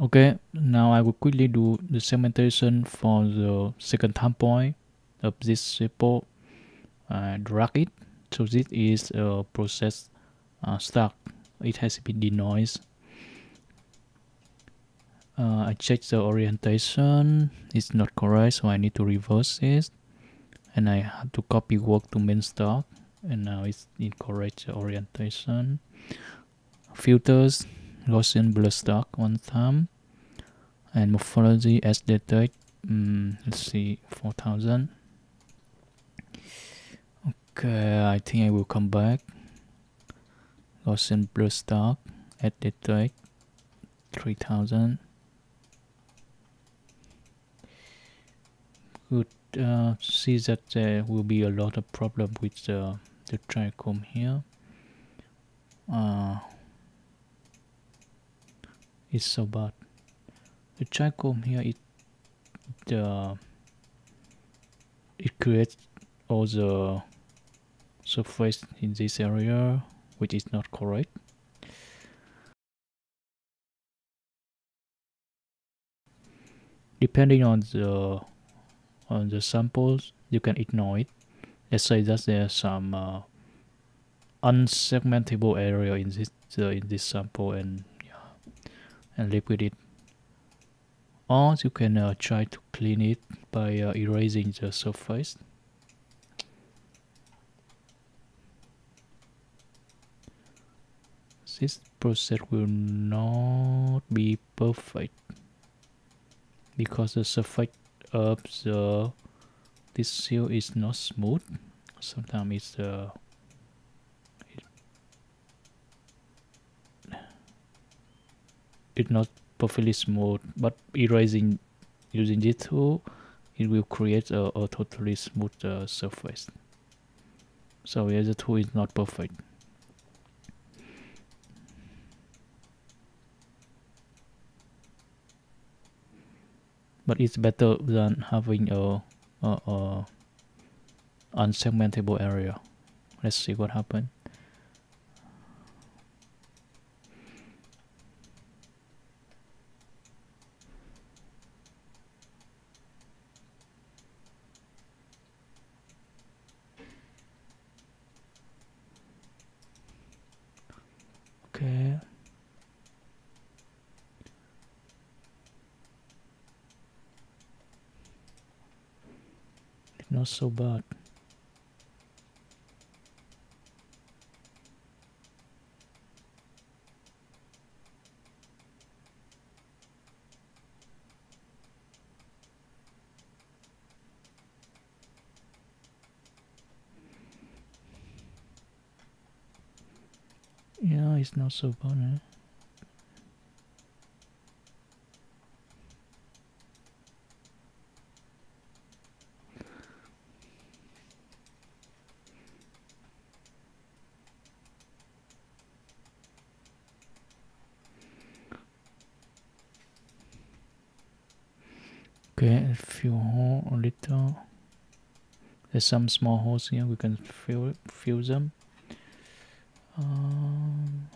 okay now I will quickly do the segmentation for the second time point of this sample uh, drag it. So this is a process uh, it has been denoised. Uh, I check the orientation. It's not correct so I need to reverse it. And I have to copy work to main stack and now it's incorrect orientation. Filters Gaussian blur stack one time and morphology as detect um, let's see 4000 okay I think I will come back. Gaussian blur stack at detect 3000 good uh, see that there will be a lot of problem with uh, the trichome here. Uh, it's so bad the trichome here it the it creates all the surface in this area which is not correct. Depending on the on the samples you can ignore it. Let's say that there's some uh, unsegmentable area in this uh, in this sample and yeah, and live with it or you can uh, try to clean it by uh, erasing the surface. This process will not be perfect because the surface of the this seal is not smooth. Sometimes it's uh, it, it's not perfectly smooth but erasing using this tool it will create a, a totally smooth uh, surface. So yeah the tool is not perfect. But it's better than having a, a, a unsegmentable area. Let's see what happens okay not so bad. Yeah, it's not so bad. Eh? Okay, few hole a little. There's some small holes here. We can fill fill them. Um,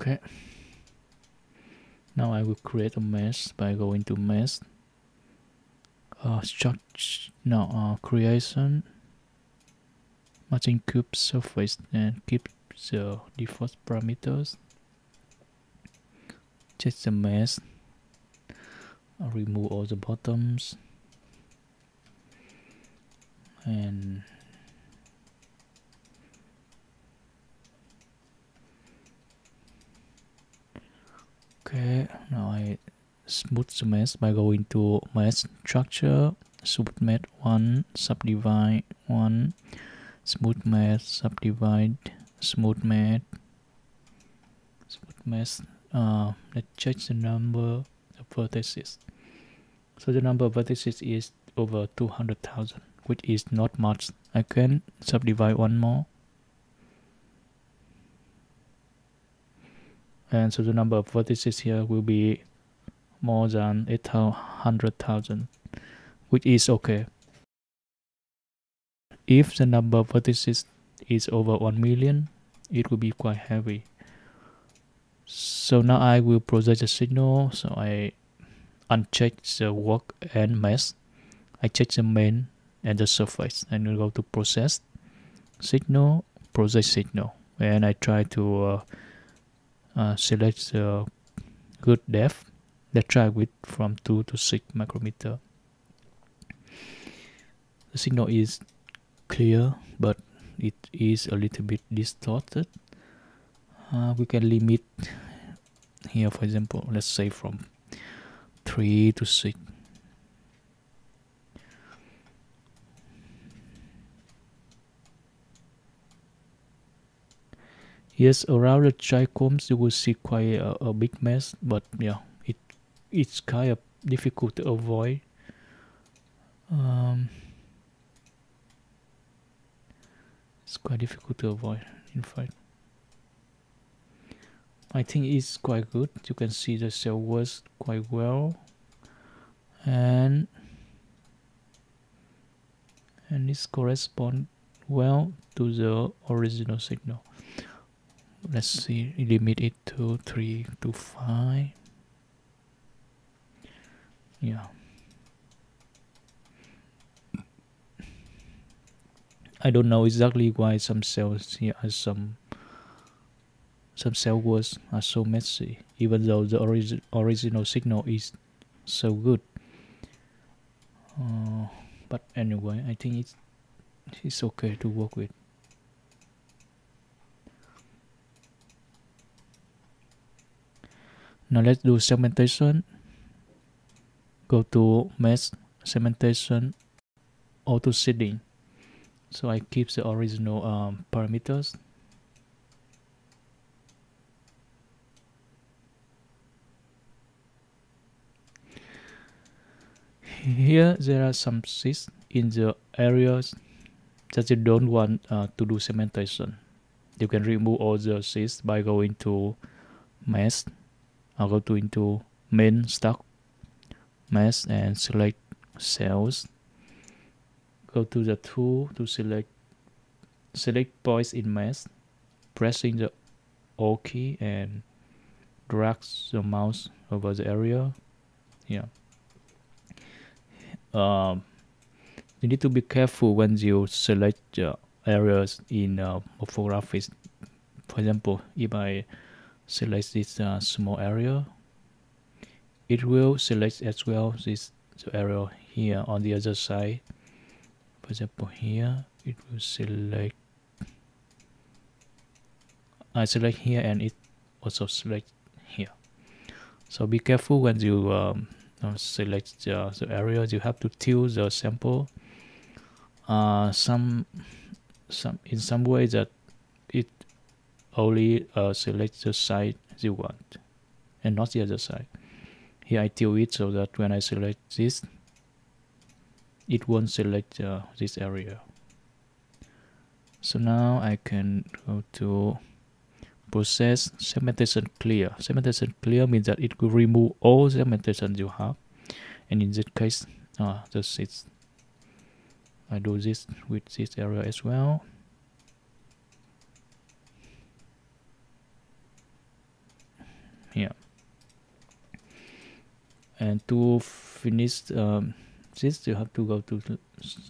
okay. Now I will create a mesh by going to mesh. Uh, structure, no, uh, creation, marching cube surface and keep the default parameters. Check the mesh. Remove all the bottoms and okay now I smooth the mesh by going to mesh structure submit one subdivide one smooth mesh subdivide smooth mesh smooth mesh uh, let's check the number of vertices. So the number of vertices is over 200,000 which is not much. I can subdivide one more and so the number of vertices here will be more than 800,000 which is okay. If the number of vertices is over 1 million it will be quite heavy. So now I will process the signal so I uncheck the work and mesh I check the main and the surface and we go to process. Signal process signal. And I try to uh, uh, select the good depth. Let's try with from 2 to 6 micrometer. The signal is clear but it is a little bit distorted. Uh, we can limit here for example let's say from 3 to 6 yes around the trichomes you will see quite a, a big mess but yeah it it's kind of difficult to avoid. Um, it's quite difficult to avoid in fact. I think it's quite good. You can see the cell works quite well. And and this correspond well to the original signal let's see limit it to 3 to 5 yeah. I don't know exactly why some cells here are some some cell words are so messy even though the origi original signal is so good. Uh, but anyway I think it's it's okay to work with now let's do segmentation. Go to mesh segmentation auto seeding. So I keep the original um, parameters. Here there are some seeds in the areas that you don't want uh, to do segmentation. You can remove all the seeds by going to mesh I'll go to into main stack mesh and select cells go to the tool to select select points in mesh pressing the O key and drag the mouse over the area. Yeah. Um, you need to be careful when you select uh, areas in uh, MorphoGraphX for example if I select this uh, small area. It will select as well this area here on the other side. For example here it will select I select here and it also select here. So be careful when you um, select the, areas you have to tilt the sample. Uh, some some in some way that only uh, select the side you want and not the other side. Here I tilt it so that when I select this it won't select uh, this area. So now I can go to process segmentation clear. Segmentation clear means that it will remove all the segmentation you have. And in this case uh, this is I do this with this area as well here and to finish um, this you have to go to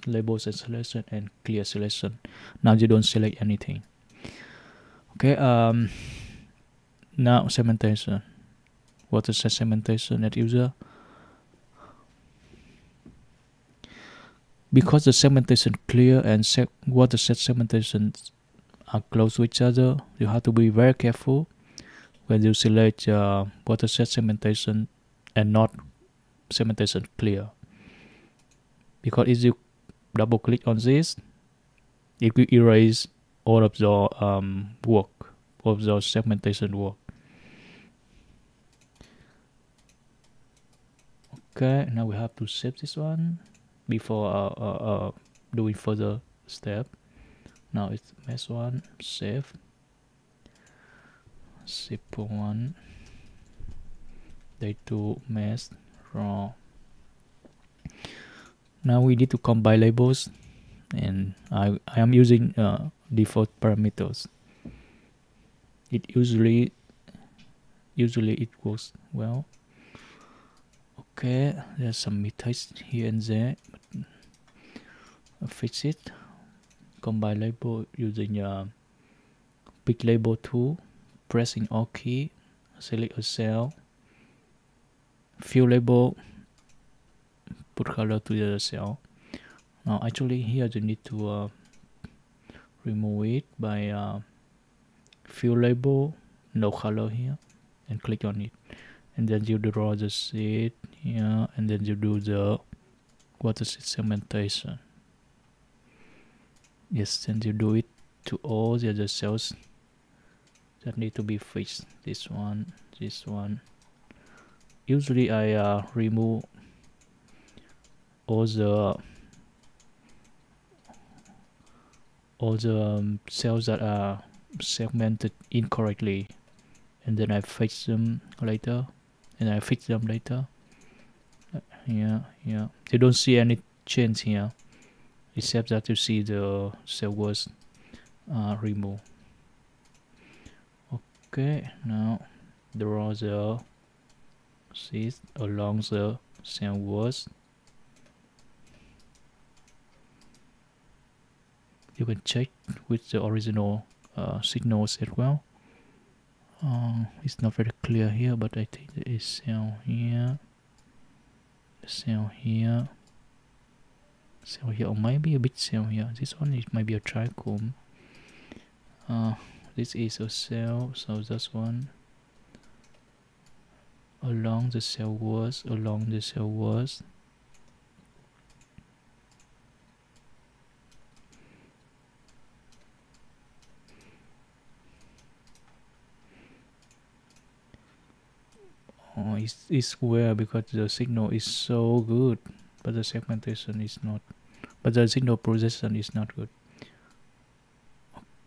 labels and selection and clear selection now you don't select anything. Okay um now segmentation. What is segmentation at user? Because the segmentation clear and set the set segmentation are close to each other you have to be very careful when you select uh, set segmentation and not segmentation clear because if you double click on this it will erase all of the um, work of the segmentation work. Okay now we have to save this one before uh, uh, uh, doing further step. Now it's mesh one save. Simple one day do mesh raw now we need to combine labels and I, I am using uh, default parameters. It usually usually it works well. Okay there's some mistakes here and there but I'll fix it. Combine label using uh, pick label tool pressing alt key select a cell fill label put color to the cell. Now actually here you need to uh, remove it by uh, label no color here and click on it. And then you draw the seed here and then you do the watershed segmentation. Yes then you do it to all the other cells that need to be fixed. This one this one usually I uh, remove all the all the um, cells that are segmented incorrectly. And then I fix them later. And I fix them later. Yeah yeah. You don't see any change here except that you see the cell was uh, removed okay now draw the seeds along the same walls you can check with the original uh, signals as well. Uh, it's not very clear here but I think there is cell here cell here cell here or maybe a bit cell here. This one it might be a trichome. Uh, this is a cell so this one along the cell walls along the cell walls. Oh, it's, it's where because the signal is so good but the segmentation is not but the signal processing is not good.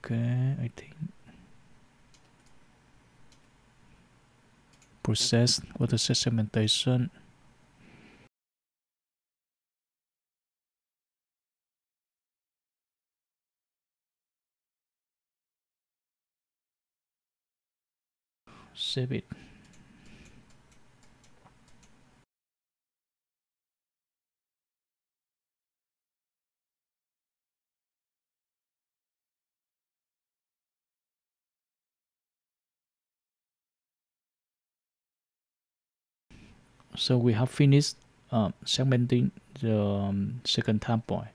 Okay I think process what the segmentation save it so we have finished um, segmenting the um, second time point